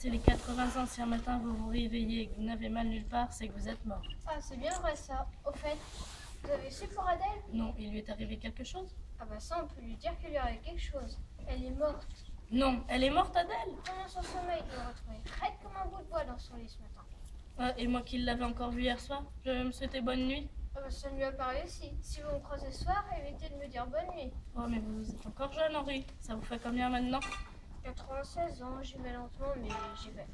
passé les 80 ans, si un matin vous vous réveillez et que vous n'avez mal nulle part, c'est que vous êtes mort. Ah, c'est bien vrai ça. Au fait, vous avez su pour Adèle? Non, il lui est arrivé quelque chose Ah bah ça, on peut lui dire qu'il lui arrive quelque chose. Elle est morte. Non, elle est morte, Adèle Pendant son sommeil, il l'a retrouvée raide comme un bout de bois dans son lit ce matin. Ah, Et moi qui l'avais encore vue hier soir, je vais me souhaiter bonne nuit. Ah bah ça lui a parlé aussi. Si vous me croisez ce soir, évitez de me dire bonne nuit. Oh, mais vous êtes encore jeune, Henri. Ça vous fait combien maintenant? 96 ans, j'y vais lentement, mais j'y vais.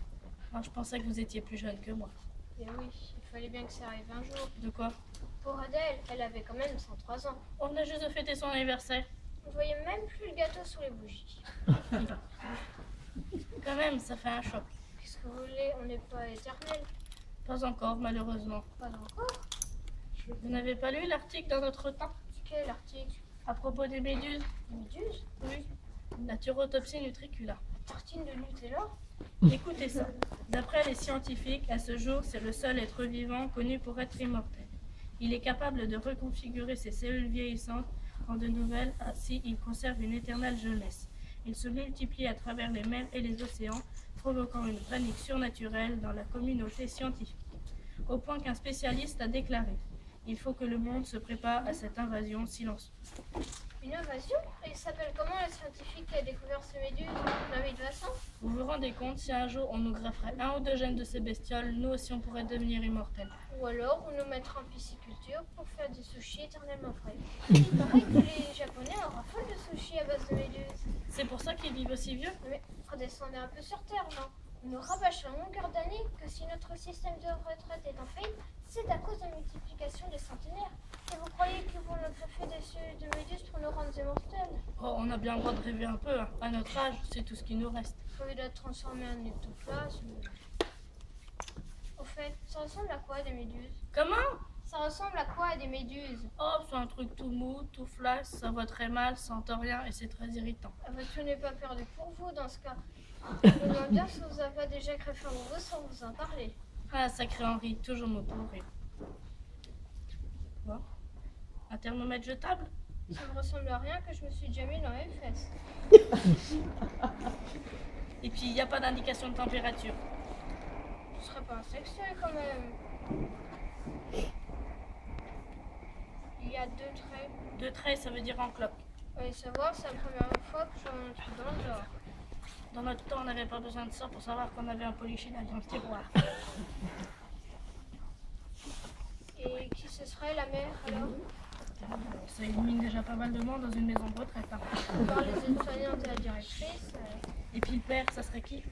Ah, Je pensais que vous étiez plus jeune que moi. Et oui, il fallait bien que ça arrive un jour. De quoi? Pour Adèle, elle avait quand même 103 ans. On venait juste de fêter son anniversaire. On voyait même plus le gâteau sous les bougies. Quand même, ça fait un choc. Qu'est-ce que vous voulez? On n'est pas éternel. Pas encore, malheureusement. Pas encore? Vous n'avez pas lu l'article dans notre temps? Quel article? À propos des méduses? Méduse Oui. Naturotopsie nutricula. Tartine de Nutella Écoutez ça. D'après les scientifiques, à ce jour, c'est le seul être vivant connu pour être immortel. Il est capable de reconfigurer ses cellules vieillissantes en de nouvelles, ainsi il conserve une éternelle jeunesse. Il se multiplie à travers les mers et les océans, provoquant une panique surnaturelle dans la communauté scientifique. Au point qu'un spécialiste a déclaré Il faut que le monde se prépare à cette invasion silencieuse. Et il s'appelle comment le scientifique qui a découvert ces méduses David Vous vous rendez compte si un jour on nous grefferait un ou deux gènes de ces bestioles, nous aussi on pourrait devenir immortels. Ou alors on nous mettra en pisciculture pour faire des sushis éternellement frais. Il paraît que les Japonais en raffolent de sushis à base de méduses. C'est pour ça qu'ils vivent aussi vieux Mais redescendez un peu sur Terre, non? On nous rabâche à longueur d'année que si notre système de retraite est en faillite, c'est à cause de la multiplication des centenaires. Et vous croyez qu'ils vont nous greffer des cellules de méduses pour nous rendre immortels Oh, on a bien le droit de rêver un peu. hein. À notre âge, c'est tout ce qui nous reste. Au lieu d'être transformé en ectoplasme. Au fait, ça ressemble à quoi des méduses? Comment? Ça ressemble à quoi des méduses? Oh, c'est un truc tout mou, tout flash, ça va très mal, ça sent rien et c'est très irritant. Ah bah, tout n'est pas perdu pour vous dans ce cas. Je me demande bien si vous avez pas déjà greffé un nouveau sans vous en parler. Ah, sacré Henri, toujours me pourrir. Bon. Un thermomètre jetable? Ça ne ressemble à rien que je me suis déjà mis dans les fesses. Et puis, il n'y a pas d'indication de température. Ce serait pas un sexuel quand même. Il y a deux traits. Deux traits, ça veut dire en cloque. Allez savoir, c'est la première fois que je un truc dans le genre. Dans notre temps, on n'avait pas besoin de ça pour savoir qu'on avait un polichinelle dans le tiroir. Et qui ce serait la mère alors? Ça élimine déjà pas mal de monde dans une maison de retraite. hein. Par les aides-soignantes et la directrice. euh, Et puis le père, ça serait qui?